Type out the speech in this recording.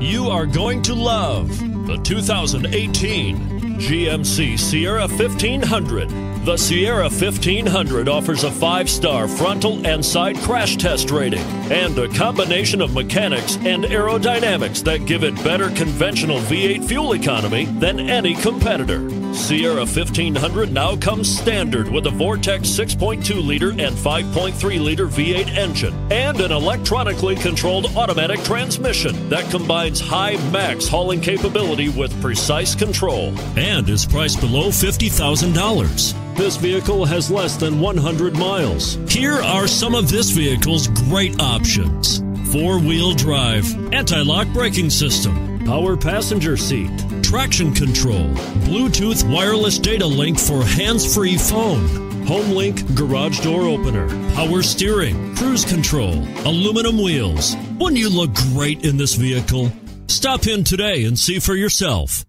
You are going to love the 2018 GMC Sierra 1500. The Sierra 1500 offers a five star frontal and side crash test rating and a combination of mechanics and aerodynamics that give it better conventional V8 fuel economy than any competitor. Sierra 1500 now comes standard with a Vortec 6.2 liter and 5.3 liter V8 engine and an electronically controlled automatic transmission that combines high max hauling capability with precise control and is priced below $50,000. This vehicle has less than 100 miles. Here are some of this vehicle's great options four wheel drive, anti lock braking system, power passenger seat, traction control, Bluetooth wireless data link for hands free phone. HomeLink garage door opener, power steering, cruise control, aluminum wheels. Wouldn't you look great in this vehicle? Stop in today and see for yourself.